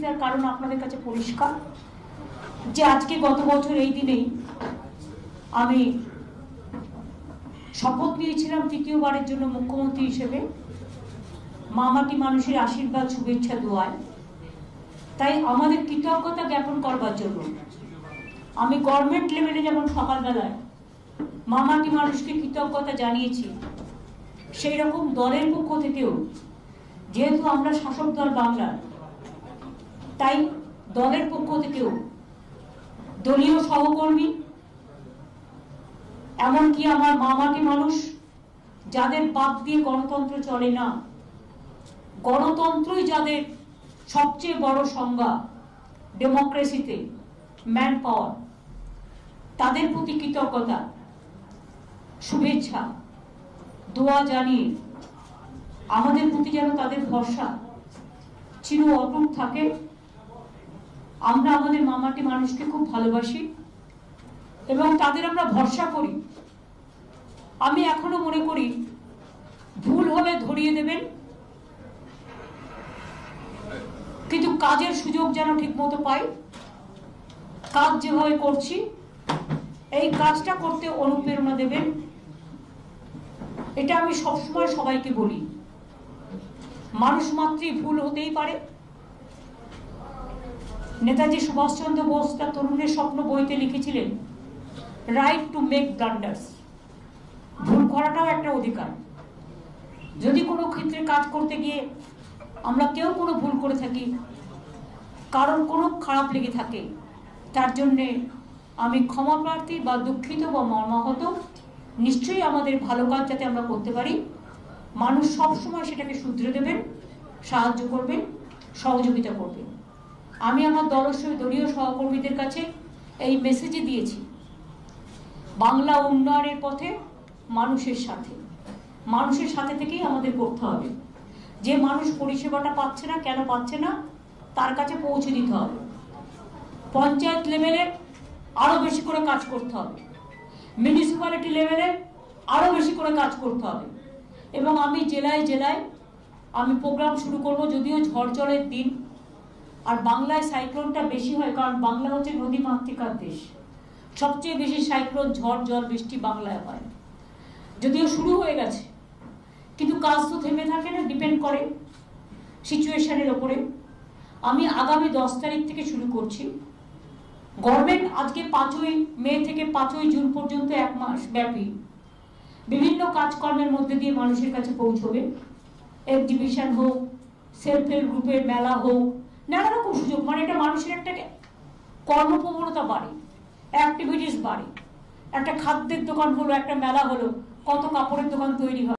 দেওয়ার কারণ আপনাদের কাছে পরিষ্কার যে আজকে গত বছর এই দিনেই আমি শপথ নিয়েছিলাম তৃতীয়বারের জন্য মুখ্যমন্ত্রী হিসেবে মামাটি মানুষের আশীর্বাদ, শুভেচ্ছা, দোয়ায়। তাই আমাদের কৃতজ্ঞতা জ্ঞাপন করবার জন্য আমি গভর্নমেন্ট লেভেলে যেমন সকালবেলায় মামাটি মানুষকে কৃতজ্ঞতা জানিয়েছি, সেই রকম দলের পক্ষ থেকেও যেহেতু আমরা শাসক দল বাংলার তাই দলের পক্ষ থেকেও দলীয় সহকর্মী, এমনকি আমার মামাটি মানুষ, যাদের বাদ দিয়ে গণতন্ত্র চলে না, গণতন্ত্রই যাদের সবচেয়ে বড় সংজ্ঞা ডেমোক্রেসিতে ম্যান পাওয়ার তাদের প্রতি কৃতজ্ঞতা, শুভেচ্ছা, দোয়া জানিয়ে আমাদের প্রতি যেন তাদের ভরসা, চির অটুট থাকে। আমরা আমাদের মামাটি মানুষকে খুব ভালোবাসি এবং তাদের আমরা ভরসা করি। আমি এখনও মনে করি, ভুল হলে ধরিয়ে দেবেন, কিন্তু কাজের সুযোগ যেন ঠিক মতো পাই। কাজ যেভাবে করছি, এই কাজটা করতে অনুপ্রেরণা দেবেন, এটা আমি সবসময় সবাইকে বলি। মানুষ মাত্রই ভুল হতেই পারে। নেতাজি সুভাষচন্দ্র বোস তার তরুণের স্বপ্ন বইতে লিখেছিলেন রাইট টু মেক ব্লান্ডার্স ভুল করাটাও একটা অধিকার। যদি কোনো ক্ষেত্রে কাজ করতে গিয়ে আমরা কেউ কোনো ভুল করে থাকি কারণ কোনো খারাপ লেগে থাকে, তার জন্যে আমি ক্ষমা প্রার্থী বা দুঃখিত বা মর্মাহত, নিশ্চয়ই আমাদের ভালো কাজ যাতে আমরা করতে পারি। মানুষ সব সময় সেটাকে শুধরে দেবেন, সাহায্য করবেন, সহযোগিতা করবেন। আমি আমার দলস্ব দলীয় সহকর্মীদের কাছে এই মেসেজই দিয়েছি। বাংলা উন্নয়নের পথে মানুষের সাথে। মানুষের সাথে থেকেই আমাদের করতে হবে। যে মানুষ পরিষেবাটা পাচ্ছে না, কেন পাচ্ছে না, তার কাছে পৌঁছে দিতে হবে। পঞ্চায়েত লেভেলে আরও বেশি করে কাজ করতে হবে। মিউনিসিপ্যালিটি লেভেলে আরও বেশি করে কাজ করতে হবে। এবং আমি জেলায় জেলায় আমি প্রোগ্রাম শুরু করব, যদিও ঝড় জলের দিন আর বাংলায় সাইক্লোনটা বেশি হয়, কারণ বাংলা হচ্ছে নদী মাতৃকার দেশ। সবচেয়ে বেশি সাইক্লোন ঝড়, জল, বৃষ্টি বাংলায় হয়। যদিও শুরু হয়ে গেছে, কিন্তু কাজ তো থেমে থাকে না ডিপেন্ড করে সিচুয়েশনের ওপরে। আমি আগামী দশ তারিখ থেকে শুরু করছি। গভর্নমেন্ট আজকে পাঁচই মে থেকে পাঁচই জুন পর্যন্ত এক মাস ব্যাপী বিভিন্ন কাজকর্মের মধ্যে দিয়ে মানুষের কাছে পৌঁছবে। এক্সিবিশন হোক সেলফ হেল্প গ্রুপের মেলা হোক নানা রকম সুযোগ। মানে এটা মানুষের একটা কর্মপ্রবণতা বাড়ে অ্যাক্টিভিটিস বাড়ে। একটা খাদ্যের দোকান হলো, একটা মেলা হলো, কত কাপড়ের দোকান তৈরি হয়।